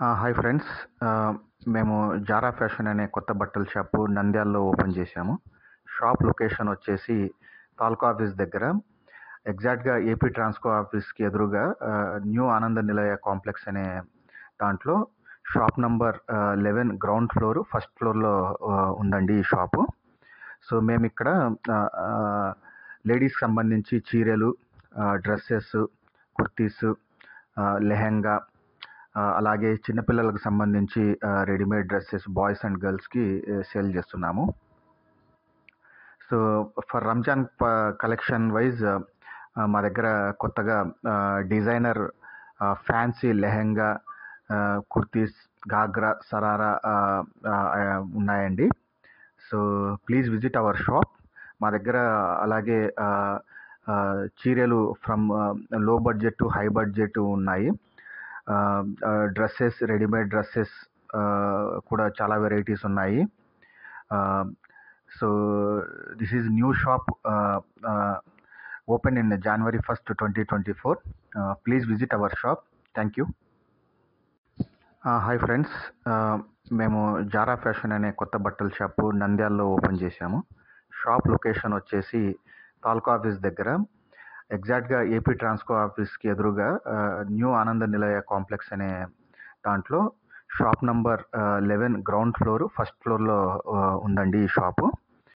Hi friends. మేము Zara fashion అనే కొత్త బట్టల షాపు నంద్యాలలో ఓపెన్ చేశాము. షాప్ లొకేషన్ వచ్చేసి తాలూకా ఆఫీస్ దగ్గర. ఎగ్జాక్ట్గా ఏపీ ట్రాన్స్కో ఆఫీస్కి ఎదురుగా న్యూ ఆనంద నిలయ కాంప్లెక్స్ అనే దాంట్లో shop number eleven ground floor first ఫ్లోర్లో ఉందండి ఈ షాపు. సో మేము ఇక్కడ లేడీస్కి సంబంధించి చీరలు డ్రెస్సెస్ కుర్తీస్ లెహెంగా అలాగే చిన్నపిల్లలకు సంబంధించి రెడీమేడ్ డ్రెస్సెస్ బాయ్స్ అండ్ గర్ల్స్కి సేల్ చేస్తున్నాము. So for Ramzan collection wise మా దగ్గర కొత్తగా డిజైనర్ ఫ్యాన్సీ లెహెంగా కుర్తీస్ గాగ్రా సరారా ఉన్నాయండి. So please visit our shop మా దగ్గర అలాగే చీరలు ఫ్రమ్లో బడ్జెట్ టు హై బడ్జెట్ ఉన్నాయి. డ్రెస్సెస్ రెడీమేడ్ డ్రెస్సెస్ కూడా చాలా వెరైటీస్ ఉన్నాయి. So this is new shop open in January first twenty twenty four please visit our shop. Thank you. Hi friends. మేము జారా ఫ్యాషన్ అనే కొత్త బట్టల షాపు నంద్యాలలో open చేశాము. షాప్ లొకేషన్ వచ్చేసి తాలూకా ఆఫీస్ దగ్గర ఎగ్జాక్ట్గా ఏపీ ట్రాన్స్కో ఆఫీస్కి ఎదురుగా న్యూ ఆనంద నిలయ కాంప్లెక్స్ అనే దాంట్లో shop number eleven ground floor first ఫ్లోర్లో ఉందండి ఈ షాపు.